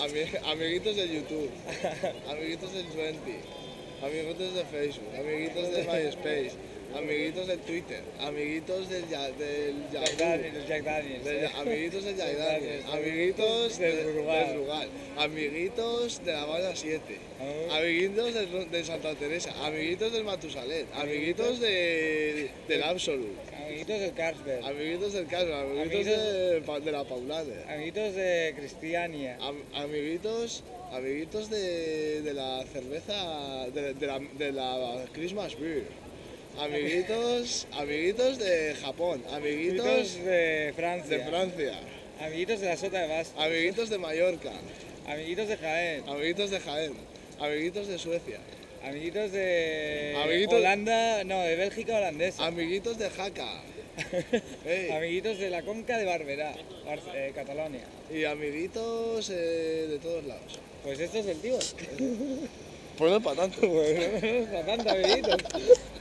Ami- amiguitos de YouTube, amiguitos del 20, amiguitos de Facebook, amiguitos de MySpace, amiguitos de Twitter, amiguitos del, ya, del Jack Daniels, Jack Daniels. del- eh. amiguitos del Jack Daniels, amiguitos del de- del amiguitos de la Bala 7, Ah. amiguitos del- de, Santa Teresa, amiguitos del Matusalet, amiguitos de, del Absolute, Amiguitos del Carlsberg. amiguitos del Carlos, amiguitos Amiguitos- de, la Paulana. Amiguitos de Cristiania. Am- amiguitos, amiguitos de, de la cerveza, de, de la, Christmas beer. Amiguitos, amiguitos de Japón, amiguitos Amiguitos de Francia. de Francia, Amiguitos de la Sota de Bastos. amiguitos de Mallorca, Amiguitos de Jaén. amiguitos de Jaén, amiguitos de Suecia, Amiguitos de Amiguitos- Holanda, no, de Bélgica holandesa. amiguitos de Jaca. Amiguitos de la Conca de Barberá, Bar- eh, Catalonia. y amiguitos eh, de todos lados. Pues esto es el tío. Pues no es para tanto. Bueno, bastante amiguitos.